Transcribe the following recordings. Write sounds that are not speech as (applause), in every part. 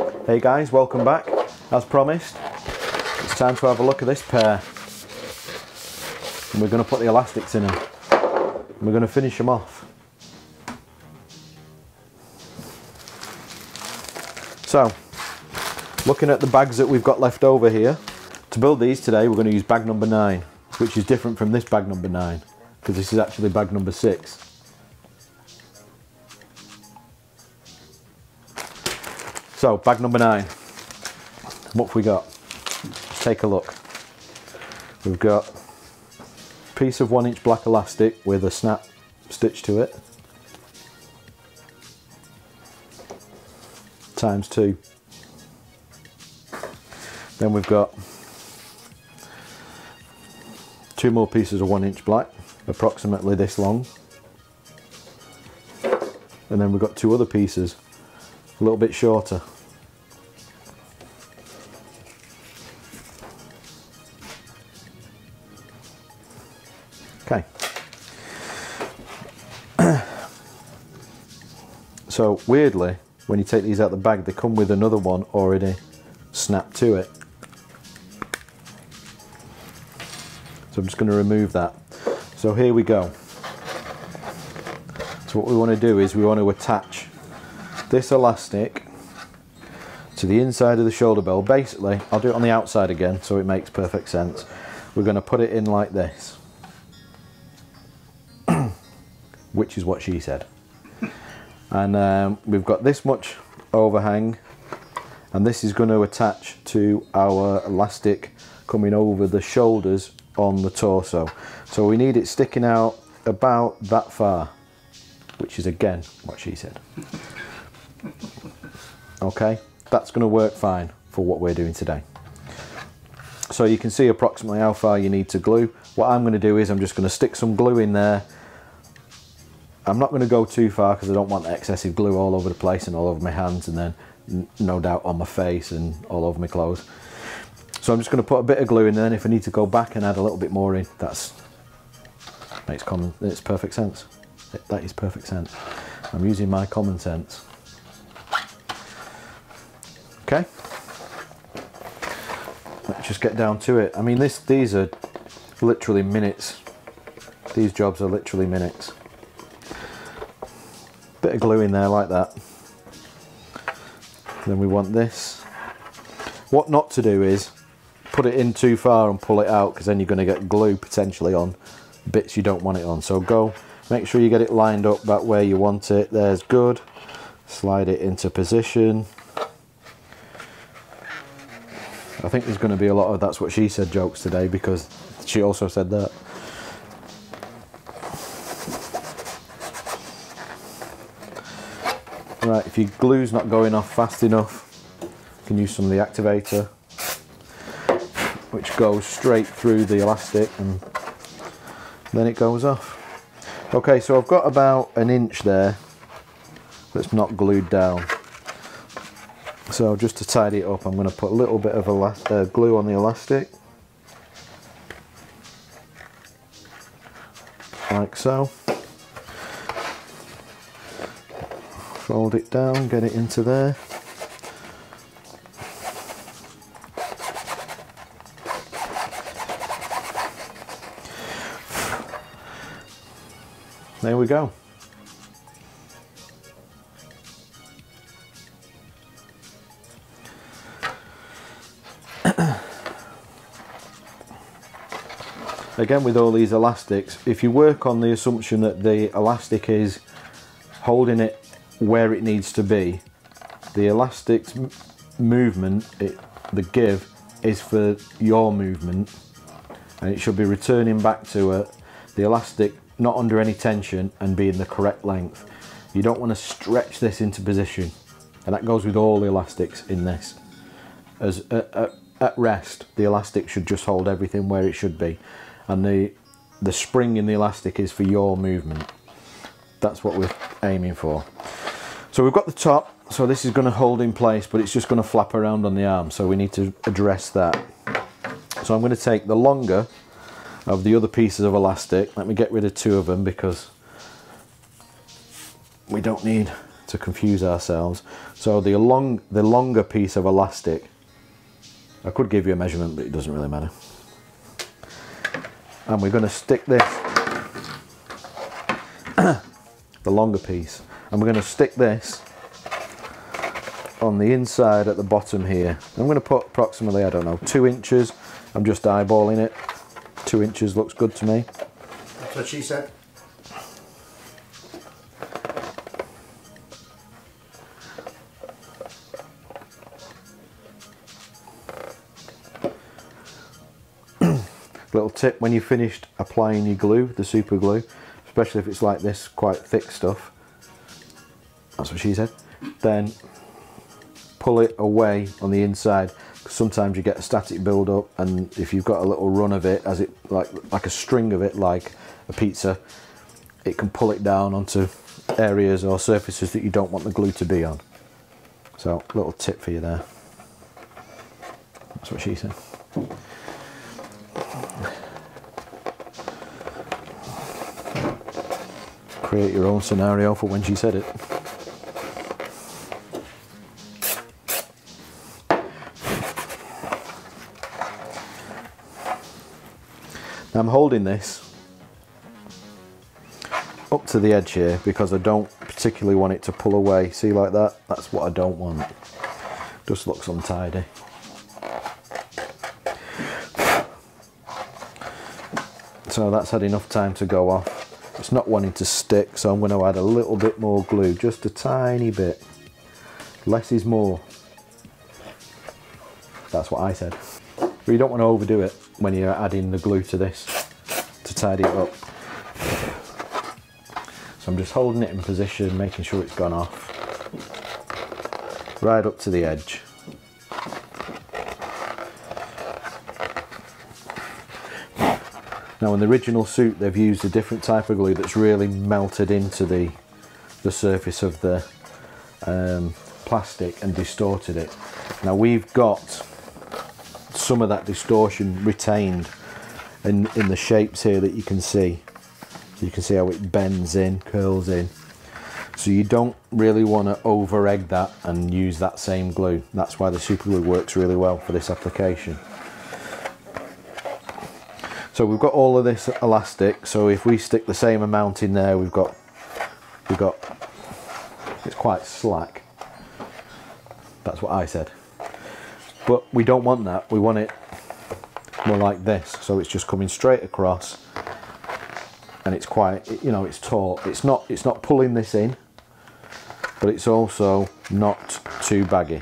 Hey guys, welcome back. As promised, it's time to have a look at this pair. And we're going to put the elastics in them. And we're going to finish them off. So, looking at the bags that we've got left over here, to build these today we're going to use bag number 9, which is different from this bag number 9, because this is actually bag number 6. So, bag number nine. What have we got? Let's take a look. We've got a piece of one inch black elastic with a snap stitch to it. Times two. Then we've got two more pieces of one inch black, approximately this long. And then we've got two other pieces a little bit shorter. Okay. (clears throat) so weirdly, when you take these out the bag, they come with another one already snapped to it. So I'm just going to remove that. So here we go. So what we want to do is we want to attach this elastic to the inside of the shoulder bell. Basically, I'll do it on the outside again so it makes perfect sense. We're going to put it in like this. (clears throat) Which is what she said. And um, we've got this much overhang and this is going to attach to our elastic coming over the shoulders on the torso. So we need it sticking out about that far, which is again what she said. Okay, that's going to work fine for what we're doing today. So you can see approximately how far you need to glue. What I'm going to do is I'm just going to stick some glue in there. I'm not going to go too far because I don't want excessive glue all over the place and all over my hands and then no doubt on my face and all over my clothes. So I'm just going to put a bit of glue in there and if I need to go back and add a little bit more in, that's makes common, it's perfect sense. That is perfect sense. I'm using my common sense. Okay. Let's just get down to it. I mean, this these are literally minutes. These jobs are literally minutes. Bit of glue in there like that. Then we want this. What not to do is put it in too far and pull it out because then you're going to get glue potentially on bits you don't want it on. So go, make sure you get it lined up about where you want it. There's good. Slide it into position. I think there's going to be a lot of that's what she said jokes today because she also said that. Right, if your glue's not going off fast enough, you can use some of the activator, which goes straight through the elastic and then it goes off. Okay, so I've got about an inch there that's not glued down. So just to tidy it up, I'm going to put a little bit of uh, glue on the elastic. Like so. Fold it down, get it into there. There we go. Again with all these elastics if you work on the assumption that the elastic is holding it where it needs to be the elastic's movement it, the give is for your movement and it should be returning back to it the elastic not under any tension and being the correct length. You don't want to stretch this into position and that goes with all the elastics in this. As at, at rest the elastic should just hold everything where it should be and the the spring in the elastic is for your movement. That's what we're aiming for. So we've got the top. So this is going to hold in place but it's just going to flap around on the arm. So we need to address that. So I'm going to take the longer of the other pieces of elastic. Let me get rid of two of them because we don't need to confuse ourselves. So the long, the longer piece of elastic, I could give you a measurement, but it doesn't really matter. And we're going to stick this, (coughs) the longer piece, and we're going to stick this on the inside at the bottom here. I'm going to put approximately, I don't know, two inches. I'm just eyeballing it. Two inches looks good to me. That's what she said. Little tip when you've finished applying your glue, the super glue, especially if it's like this quite thick stuff, that's what she said, then pull it away on the inside. Because sometimes you get a static build up and if you've got a little run of it as it like like a string of it like a pizza, it can pull it down onto areas or surfaces that you don't want the glue to be on. So little tip for you there. That's what she said. Create your own scenario for when she said it. Now I'm holding this up to the edge here because I don't particularly want it to pull away. See like that? That's what I don't want. Just looks untidy. So that's had enough time to go off. It's not wanting to stick, so I'm going to add a little bit more glue, just a tiny bit. Less is more. That's what I said. But you don't want to overdo it when you're adding the glue to this to tidy it up. So I'm just holding it in position, making sure it's gone off. Right up to the edge. Now in the original suit they've used a different type of glue that's really melted into the, the surface of the um, plastic and distorted it. Now we've got some of that distortion retained in, in the shapes here that you can see. So you can see how it bends in, curls in. So you don't really want to over egg that and use that same glue. That's why the super glue works really well for this application. So we've got all of this elastic. So if we stick the same amount in there, we've got, we've got, it's quite slack. That's what I said. But we don't want that. We want it more like this. So it's just coming straight across and it's quite, you know, it's taut. It's not, it's not pulling this in, but it's also not too baggy.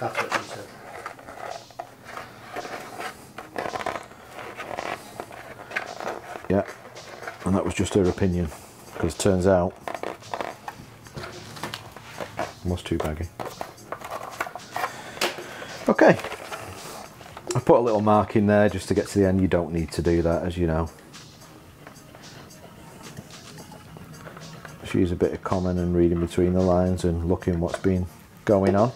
That's what she said. Yeah, and that was just her opinion because it turns out it was too baggy. Okay, I put a little mark in there just to get to the end. You don't need to do that, as you know. Use a bit of common and reading between the lines and looking what's been going on.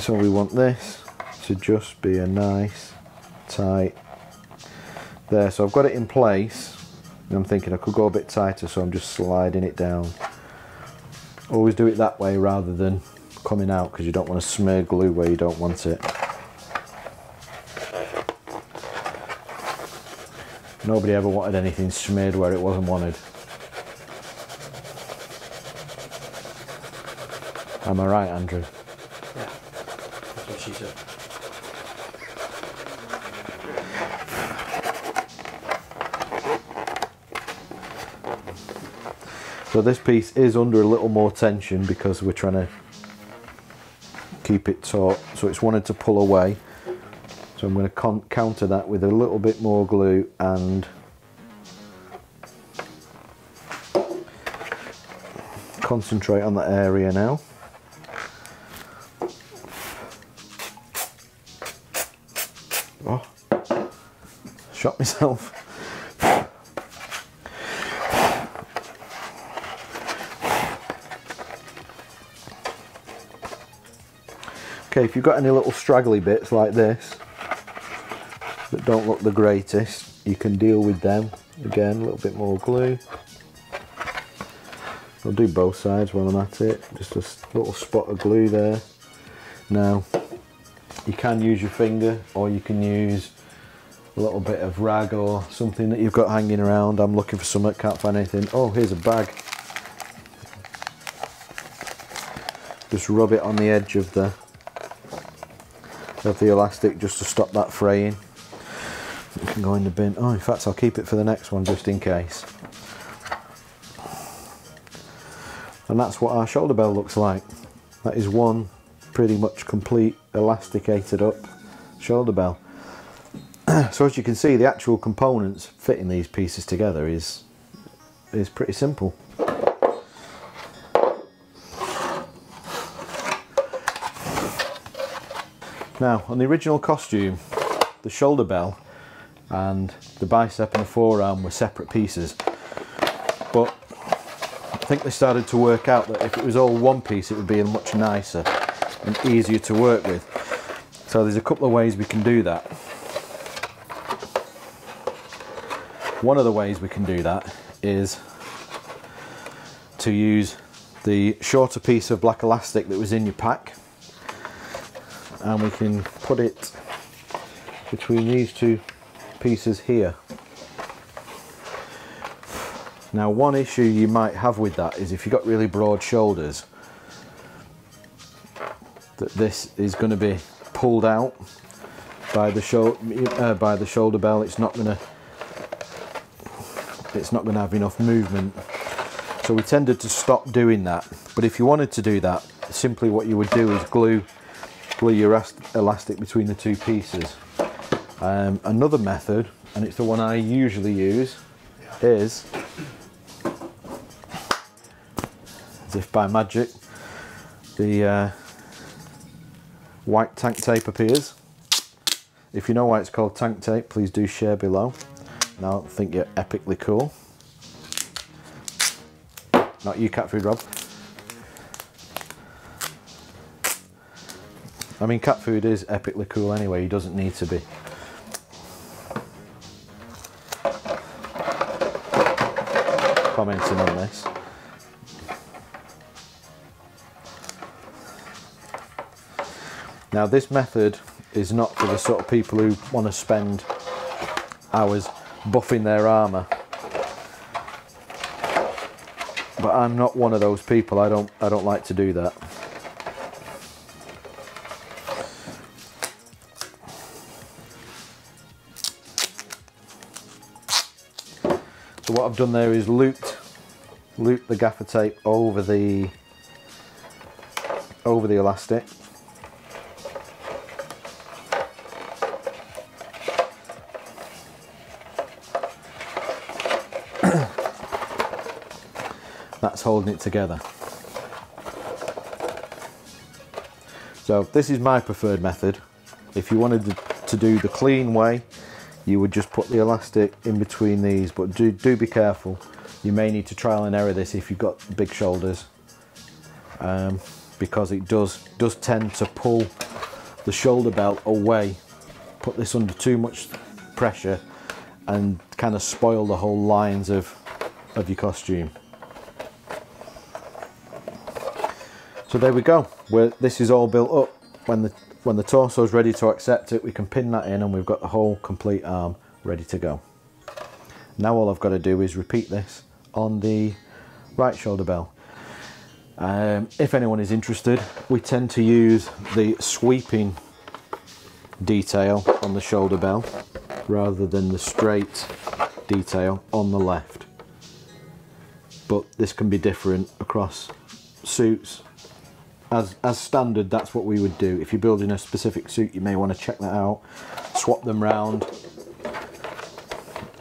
So we want this to just be a nice, tight there. So I've got it in place. And I'm thinking I could go a bit tighter, so I'm just sliding it down. Always do it that way rather than coming out because you don't want to smear glue where you don't want it. Nobody ever wanted anything smeared where it wasn't wanted. Am I right, Andrew? Yeah. That's what she said. So this piece is under a little more tension because we're trying to keep it taut. So it's wanted to pull away. So I'm going to counter that with a little bit more glue and concentrate on that area now. Oh, shot myself. Okay, if you've got any little straggly bits like this that don't look the greatest, you can deal with them. Again, a little bit more glue. I'll do both sides while I'm at it. Just a little spot of glue there. Now, you can use your finger or you can use a little bit of rag or something that you've got hanging around. I'm looking for something, can't find anything. Oh, here's a bag. Just rub it on the edge of the of the elastic just to stop that fraying. It can go in the bin. Oh, in fact, I'll keep it for the next one just in case. And that's what our shoulder bell looks like. That is one pretty much complete elasticated up shoulder bell. (clears throat) so as you can see, the actual components fitting these pieces together is is pretty simple. Now, on the original costume, the shoulder bell and the bicep and the forearm were separate pieces. But I think they started to work out that if it was all one piece, it would be much nicer and easier to work with. So there's a couple of ways we can do that. One of the ways we can do that is to use the shorter piece of black elastic that was in your pack and we can put it between these two pieces here. Now one issue you might have with that is if you've got really broad shoulders that this is going to be pulled out by the shoulder uh, by the shoulder bell. It's not going to it's not going to have enough movement. So we tended to stop doing that. But if you wanted to do that simply what you would do is glue glue your elastic between the two pieces. Um, another method and it's the one I usually use is as if by magic the uh, white tank tape appears. If you know why it's called tank tape please do share below. And I think you're epically cool. Not you cat food Rob I mean cat food is epically cool anyway he doesn't need to be commenting on this Now this method is not for the sort of people who want to spend hours buffing their armour. But I'm not one of those people. I don't I don't like to do that. What I've done there is looped looped the gaffer tape over the over the elastic (coughs) that's holding it together. So this is my preferred method. If you wanted to- to do the clean way, you would just put the elastic in between these, but do, do be careful. You may need to trial and error this if you've got big shoulders, um, because it does, does tend to pull the shoulder bell away, put this under too much pressure and kind of spoil the whole lines of, of your costume. So there we go. Where this is all built up. When the when the torso is ready to accept it, we can pin that in, and we've got the whole complete arm ready to go. Now all I've got to do is repeat this on the right shoulder bell. Um, if anyone is interested, we tend to use the sweeping detail on the shoulder bell rather than the straight detail on the left. But this can be different across suits. As, as standard, that's what we would do. If you're building a specific suit, you may want to check that out, swap them round,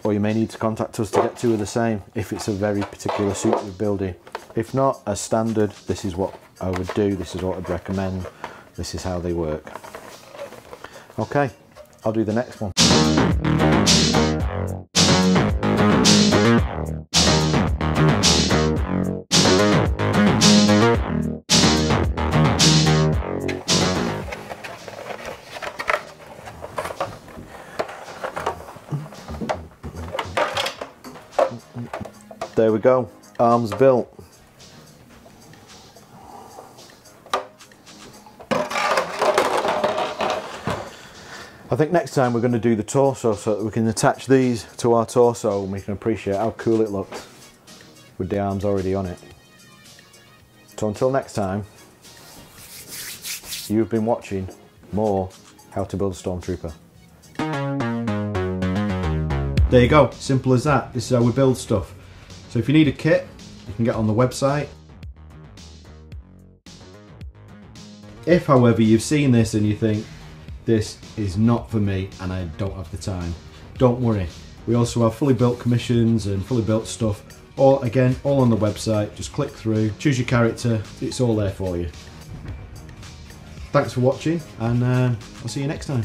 or you may need to contact us to get two of the same if it's a very particular suit you're building. If not, as standard, this is what I would do, this is what I'd recommend, this is how they work. Okay, I'll do the next one. there we go arms built I think next time we're going to do the torso so that we can attach these to our torso and we can appreciate how cool it looked with the arms already on it. So until next time, you've been watching more How to Build a Stormtrooper. There you go, simple as that. This is how we build stuff. So if you need a kit, you can get on the website. If, however, you've seen this and you think, this is not for me and I don't have the time, don't worry. We also have fully built commissions and fully built stuff. All again, all on the website. Just click through, choose your character. It's all there for you. Thanks for watching, and uh, I'll see you next time.